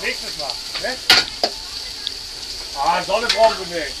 Nächstes Mal. Ne? Ah, Sonne brauchen wir nicht.